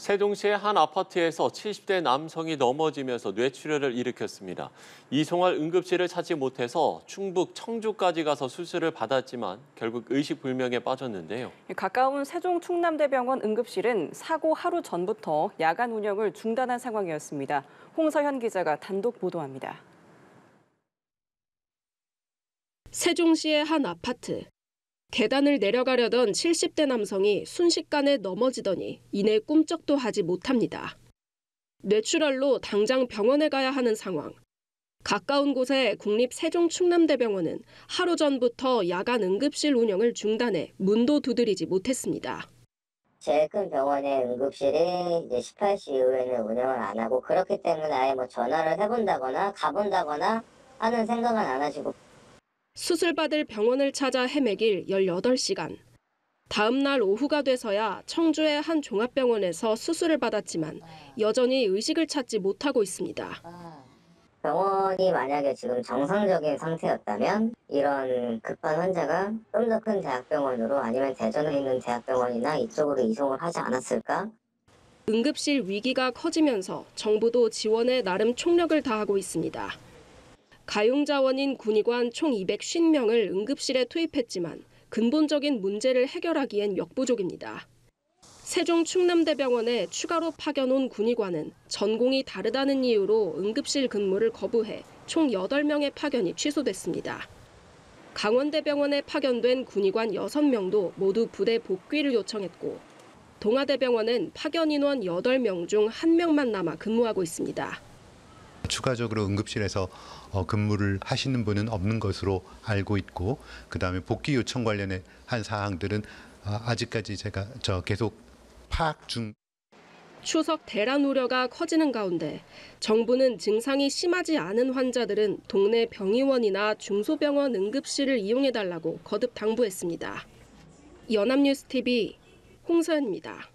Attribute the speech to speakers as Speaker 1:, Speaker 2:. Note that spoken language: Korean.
Speaker 1: 세종시의 한 아파트에서 70대 남성이 넘어지면서 뇌출혈을 일으켰습니다. 이송할 응급실을 찾지 못해서 충북 청주까지 가서 수술을 받았지만 결국 의식불명에 빠졌는데요.
Speaker 2: 가까운 세종 충남대병원 응급실은 사고 하루 전부터 야간 운영을 중단한 상황이었습니다. 홍서현 기자가 단독 보도합니다.
Speaker 3: 세종시의 한 아파트. 계단을 내려가려던 70대 남성이 순식간에 넘어지더니 이내 꿈쩍도 하지 못합니다. 뇌출혈로 당장 병원에 가야 하는 상황. 가까운 곳의 국립 세종충남대병원은 하루 전부터 야간 응급실 운영을 중단해 문도 두드리지 못했습니다.
Speaker 4: 제일 큰 병원의 응급실이 이제 18시 이후에는 운영을 안 하고 그렇기 때문에 아예 뭐 전화를 해본다거나 가본다거나 하는 생각은 안 하시고
Speaker 3: 수술받을 병원을 찾아 헤매길 18시간. 다음 날 오후가 돼서야 청주의 한 종합병원에서 수술을 받았지만 여전히 의식을 찾지 못하고 있습니다.
Speaker 4: 병원이 만약에 지금 정상적인 상태였다면 이런 급한 환자가 좀 더 큰 대학병원으로 아니면 대전에 있는 대학병원이나 이쪽으로 이송을 하지 않았을까?
Speaker 3: 응급실 위기가 커지면서 정부도 지원에 나름 총력을 다하고 있습니다. 가용자원인 군의관 총 250명을 응급실에 투입했지만 근본적인 문제를 해결하기엔 역부족입니다. 세종 충남대병원에 추가로 파견 온 군의관은 전공이 다르다는 이유로 응급실 근무를 거부해 총 8명의 파견이 취소됐습니다. 강원대병원에 파견된 군의관 6명도 모두 부대 복귀를 요청했고 동아대병원은 파견 인원 8명 중 1명만 남아 근무하고 있습니다.
Speaker 5: 추가적으로 응급실에서 어, 근무를 하시는 분은 없는 것으로 알고 있고 그다음에 복귀 요청 관련해 한 사항들은 아, 아직까지 제가 저 계속 파악 중
Speaker 3: 추석 대란 우려가 커지는 가운데 정부는 증상이 심하지 않은 환자들은 동네 병의원이나 중소병원 응급실을 이용해달라고 거듭 당부했습니다. 연합뉴스 TV 홍서연입니다.